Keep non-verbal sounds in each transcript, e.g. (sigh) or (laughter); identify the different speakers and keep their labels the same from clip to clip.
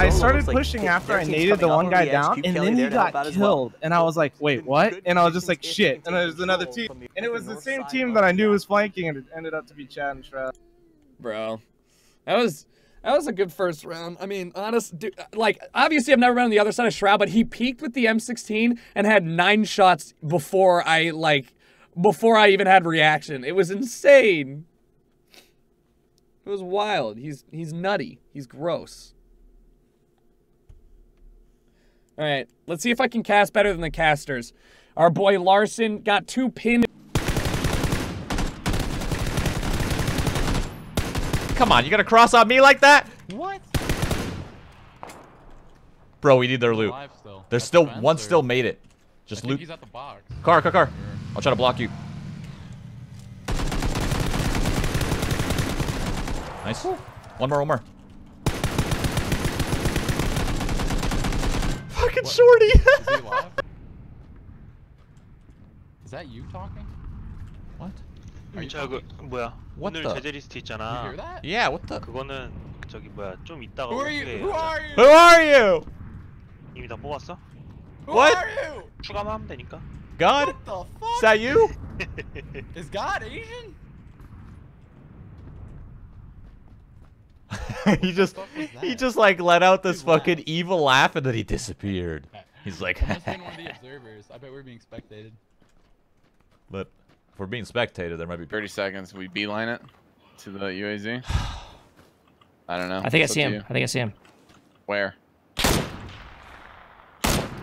Speaker 1: I started pushing after I naded the one guy down, and then he got killed. And I was like, wait, what? And I was just like, shit. And there's another team. And it was the same team that I knew was flanking, and it ended up to be Chad and Shroud.
Speaker 2: Bro, that was that was a good first round. I mean, honest, dude, like obviously I've never been on the other side of Shroud, but he peeked with the M16 and had nine shots before I like before I even had reaction. It was insane. It was wild. He's he's nutty. He's gross. All right, let's see if I can cast better than the casters. Our boy Larson got two pin.
Speaker 3: Come on, you gonna cross on me like that?
Speaker 4: What?
Speaker 3: Bro, we need their loot.
Speaker 4: Still.
Speaker 3: There's
Speaker 4: That's
Speaker 3: still one
Speaker 4: or-
Speaker 3: still made it.
Speaker 4: I
Speaker 3: Just
Speaker 4: think
Speaker 3: loot.
Speaker 4: He's at the box.
Speaker 3: Car, car, car. I'll try to block you. Nice. One more, one more. Fucking shorty.
Speaker 4: Is (laughs) he alive? Is that you talking?
Speaker 3: what?
Speaker 4: Are you
Speaker 5: 자, 그 뭐야?
Speaker 3: What
Speaker 5: 오늘
Speaker 3: the?
Speaker 5: 제재 리스트
Speaker 4: You
Speaker 5: 있잖아.
Speaker 4: hear that?
Speaker 3: Yeah, what the?
Speaker 5: 그거는 저기 뭐야? 좀 이따가
Speaker 2: Who are you?
Speaker 5: 오케이
Speaker 2: Who
Speaker 5: 하자.
Speaker 2: are you?
Speaker 3: Who are you?
Speaker 5: 이미 다 뽑았어?
Speaker 2: Who
Speaker 3: What?
Speaker 2: are you?
Speaker 5: 추가만 하면 되니까.
Speaker 3: God?
Speaker 2: What the
Speaker 3: Is
Speaker 2: fuck?
Speaker 3: that you? (laughs)
Speaker 2: Is God Asian? (laughs)
Speaker 3: he just he just like let out this
Speaker 4: He
Speaker 3: fucking
Speaker 4: laughed.
Speaker 3: evil laugh and then he disappeared. He's like
Speaker 4: It must have been one of the (laughs) observers. I bet we're being spectated.
Speaker 3: but if we're being spectated, there might be
Speaker 6: 30 seconds. We beeline it to the UAZ. (sighs) I don't know.
Speaker 7: I think I see him.
Speaker 6: you.
Speaker 7: I think I see him.
Speaker 6: Where?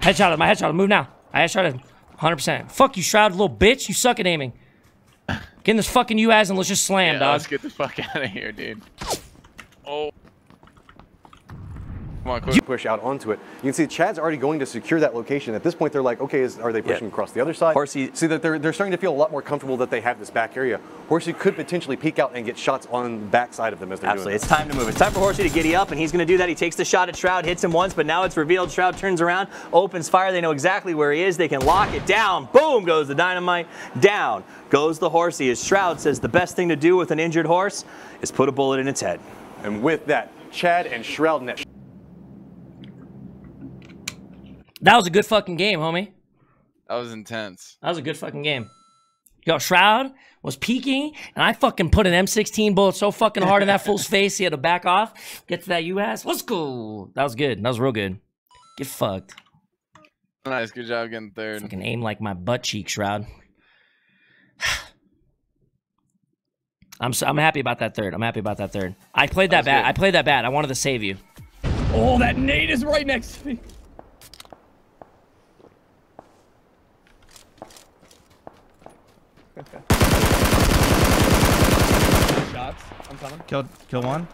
Speaker 7: Headshot him. My headshot him. Move now. I headshot him. 100%. Fuck you, Shroud, little bitch. You suck at aiming. (laughs) Get in this fucking UAZ and let's just slam,
Speaker 6: Yeah,
Speaker 7: dog.
Speaker 6: let's get the fuck out of here, dude. Oh. Come on, quick.
Speaker 8: push out onto it. You can see Chad's already going to secure that location. At this point, they're like, okay, is, are they pushing across the other side?
Speaker 9: Horsey-
Speaker 8: see that they're, they're starting to feel a lot more comfortable that they have this back area. Horsey could potentially peek out and get shots on the back side of them as they're
Speaker 9: Absolutely. It's time to move. It's time for Horsey to giddy up, and he's going to do that. He takes the shot at Shroud, hits him once, but now it's revealed. Shroud turns around, opens fire. They know exactly where he is. They can lock it down. Boom goes the dynamite. Down goes the Horsey. As Shroud says the best thing to do with an injured horse is put a bullet in its head.
Speaker 8: That. And with that, Chad and Shroud net
Speaker 7: That was a good fucking game, homie.
Speaker 6: That was intense.
Speaker 7: That was a good fucking game. Yo, Shroud was peeking, and I fucking put an M16 bullet so fucking hard in that fool's (laughs) face, he had to back off. Get to that US. Let's go. That was good. That was real good. Get fucked.
Speaker 6: Nice. Good job getting third.
Speaker 7: Fucking aim like my butt cheek, Shroud. (sighs) (sighs) (sighs) I'm so, I'm happy about that third. I'm happy about that third. I played that,
Speaker 6: was
Speaker 7: bad.
Speaker 6: good.
Speaker 7: I played that bad. I wanted to save you.
Speaker 2: Oh, that nade is right next to me. Shots. I'm coming.
Speaker 1: Killed, kill one.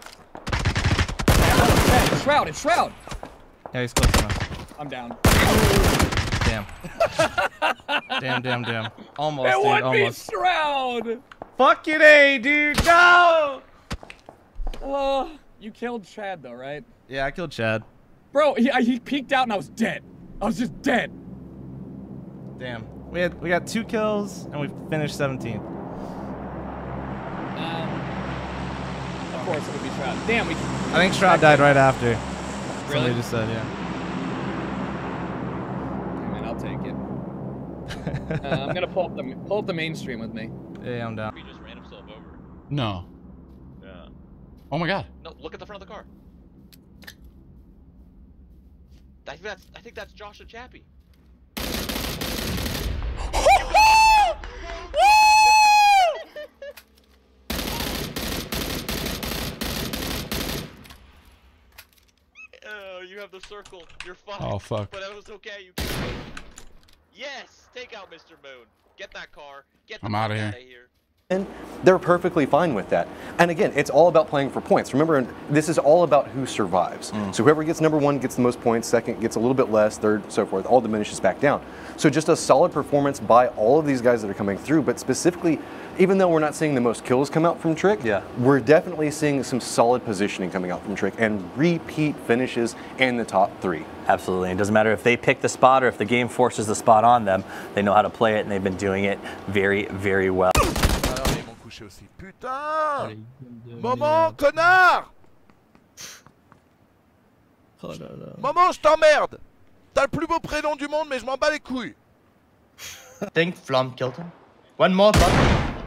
Speaker 2: Hey, it's Shroud. It's Shroud.
Speaker 1: Yeah, he's close enough.
Speaker 2: I'm down.
Speaker 1: Damn. (laughs) damn, damn, damn. Almost,
Speaker 2: It
Speaker 1: dude,
Speaker 2: would be
Speaker 1: almost.
Speaker 2: Shroud.
Speaker 1: Fucking A, dude. No!
Speaker 2: Oh, you killed Chad though, right?
Speaker 1: Yeah, I killed Chad.
Speaker 2: Bro, he, I- he peeked out and I was dead. I was just dead.
Speaker 1: Damn. We had we got two kills and we finished 17.
Speaker 2: Um, of course it would be Shroud. Damn, we.
Speaker 1: I think Shroud died right after. Somebody just said, yeah.
Speaker 2: I mean, I'll take it. (laughs) uh, I'm gonna pull up the pull up the mainstream with me.
Speaker 1: Yeah, I'm down.
Speaker 10: He just ran himself over.
Speaker 4: No.
Speaker 10: Yeah.
Speaker 4: Oh my god.
Speaker 10: No, look at the front of the car. I think that's I think that's Josh and Chappie. (laughs) Oh, you have the circle. You're fine.
Speaker 4: Oh, fuck.
Speaker 10: But it was okay. You. Yes, take out Mr. Moon. Get that car. Get the
Speaker 4: I'm
Speaker 10: fuck
Speaker 4: outta here.
Speaker 8: And they're perfectly fine with that. And again, it's all about playing for points. Remember, this is all about who survives. Mm. So whoever gets number one gets the most points, second gets a little bit less, third, so forth. All diminishes back down. So just a solid performance by all of these guys that are coming through. But specifically, even though we're not seeing the most kills come out from Trick,
Speaker 9: Yeah.
Speaker 8: we're definitely seeing some solid positioning coming out from Trick and repeat finishes in the top three.
Speaker 9: Absolutely. It doesn't matter if they pick the spot or if the game forces the spot on them. They know how to play it, and they've been doing it very, very well.
Speaker 11: Putain Moment, connard Oh là là.
Speaker 12: Maman, je t'emmerde T'as le plus beau prénom du monde, mais je m'en bats les couilles
Speaker 13: I (laughs) think Flom killed him. One more button.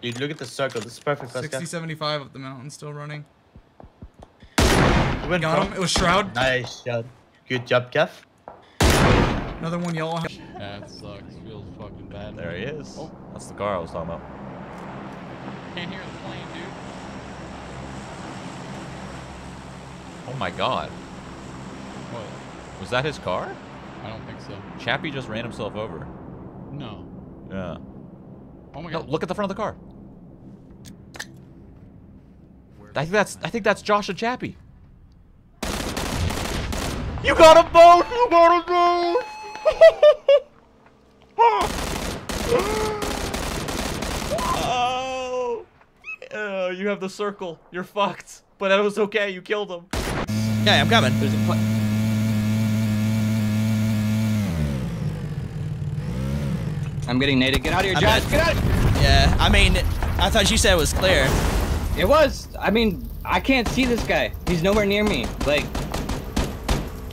Speaker 13: Dude, look at the circle. This is perfect for us,
Speaker 11: 60,
Speaker 13: guys.
Speaker 11: 75 up the mountain, still running. Got him. It was Shroud.
Speaker 13: Nice shot. Good job, Kev.
Speaker 11: Another one yellow.
Speaker 4: That sucks. Feels fucking bad.
Speaker 3: There he is. Oh. That's the car I was talking about.
Speaker 4: Can't hear the plane, dude.
Speaker 3: Oh my god.
Speaker 4: What?
Speaker 3: Was that his car?
Speaker 4: I don't think so.
Speaker 3: Chappie just ran himself over.
Speaker 4: No.
Speaker 3: Yeah.
Speaker 4: Oh my
Speaker 3: No,
Speaker 4: god.
Speaker 3: look at the front of the car. I think that's I think that's Josh and Chappie.
Speaker 12: You got a boat! You got a boat! (laughs)
Speaker 3: Oh, oh, you have the circle. You're fucked. But it was okay. You killed him.
Speaker 14: Yeah, I'm coming. There's a pl-
Speaker 15: I'm getting naded. Get out of here,
Speaker 14: I'm
Speaker 15: Josh. Get out.
Speaker 14: Yeah, I mean, I thought you said it was clear.
Speaker 15: It was. I mean, I can't see this guy. He's nowhere near me. Like,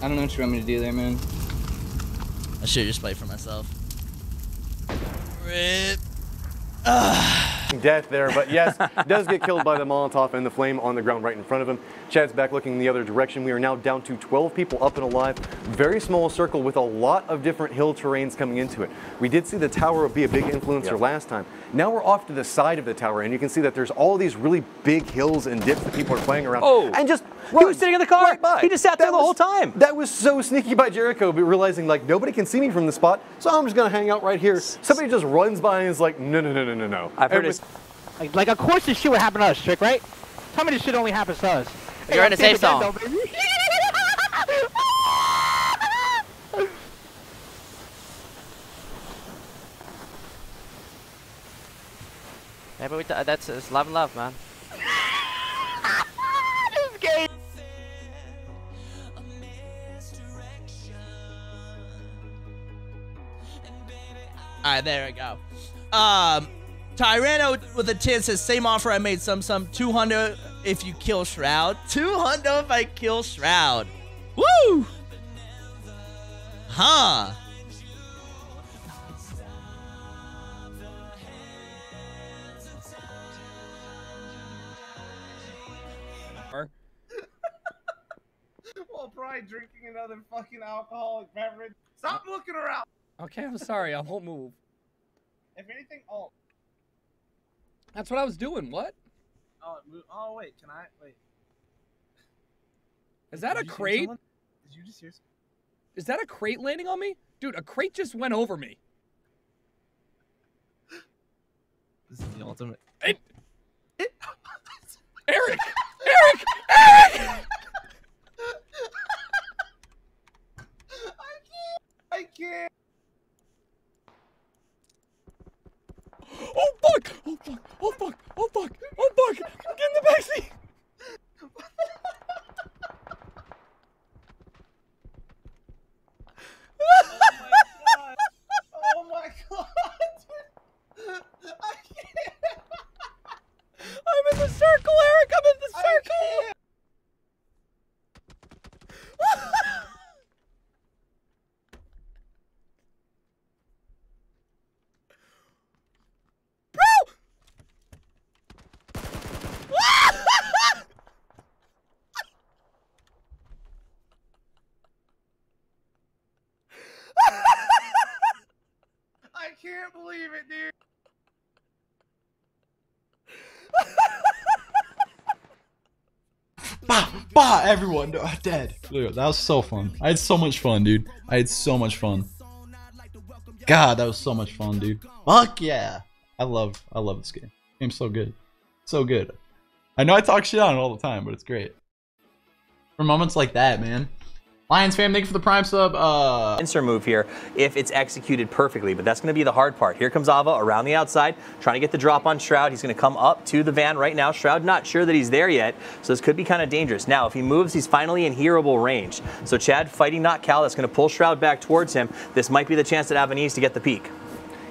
Speaker 15: I don't know what you want me to do there, man.
Speaker 14: I should just play for myself. Rip.
Speaker 8: Death there, but yes, does get killed by the Molotov and the flame on the ground right in front of him. Chad's back looking the other direction. We are now down to 12 people up and alive. Very small circle with a lot of different hill terrains coming into it. We did see the tower be a big influencer last time. Now we're off to the side of the tower, and you can see that there's all these really big hills and dips that people are playing around.
Speaker 9: Oh.
Speaker 8: and just
Speaker 9: He was sitting in the car. He just sat there the whole time.
Speaker 8: That was so sneaky by Jericho, but realizing like nobody can see me from the spot, so I'm just gonna hang out right here. Somebody just runs by and is like, no, no, no, no, no, no.
Speaker 9: I've heard
Speaker 8: Everybody-
Speaker 9: it's
Speaker 16: Like, like, of course this shit would happen to us, Trick, right? Tell me this shit only happens to us.
Speaker 17: You're in a safe zone.
Speaker 16: Nintendo, baby. (laughs)
Speaker 17: Yeah, but we th- that's it's love and love, man. (laughs)
Speaker 16: this game.
Speaker 14: All right, there we go. Um, Tyranno with a 10 says, same offer I made some, some 200 if you kill Shroud. 200 if I kill Shroud. Woo! Huh. (laughs)
Speaker 1: While probably drinking another fucking alcoholic beverage. Stop looking around.
Speaker 2: Okay, I'm sorry. I won't move.
Speaker 1: If anything, oh,
Speaker 2: That's what I was doing. What?
Speaker 1: Oh, mo- oh, wait, can I wait?
Speaker 2: Is that a
Speaker 1: Did you hear
Speaker 2: crate?
Speaker 1: Did you just hear? some-
Speaker 2: Is that a crate landing on me? Dude, a crate just went over me.
Speaker 1: This is the ultimate. (laughs)
Speaker 2: Eric! Eric! Eric!
Speaker 1: I can't.
Speaker 2: Oh fuck! Oh fuck! Oh fuck! Oh fuck! Oh fuck! Get in the backseat!
Speaker 1: Oh my god! I can't.
Speaker 2: I'm in the circle, Eric! I'm in the circle!
Speaker 1: I can't believe it, dude.
Speaker 4: Bah, bah, everyone dead. That was so fun. I had so much fun, dude. I had so much fun. God, that was so much fun, dude. Fuck yeah. I love, I love this game. Game's so good. So good. I know I talk shit on it all the time, but it's great. For moments like that, man. Lions fam, thank you for the prime sub. Uh,
Speaker 9: Pincer move here if it's executed perfectly, but that's going to be the hard part. Here comes Ava around the outside, trying to get the drop on Shroud. He's going to come up to the van right now. Shroud not sure that he's there yet, so this could be kind of dangerous. Now, if he moves, he's finally in hearable range. So Chad fighting not Cal, that's going to pull Shroud back towards him. This might be the chance that Ava needs to get the peek.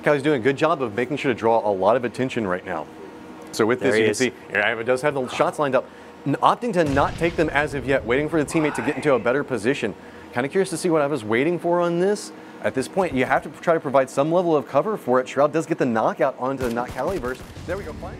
Speaker 8: Callie's doing a good job of making sure to draw a lot of attention right now. So with this,
Speaker 9: There he
Speaker 8: you can see Ava does have the shots lined up, n- opting to not take them as of yet, waiting for the teammate to get into a better position. Kind of curious to see what I was waiting for on this. At this point, you have to try to provide some level of cover for it. Shroud does get the knockout onto the Not Caliverse. There we go. Fine.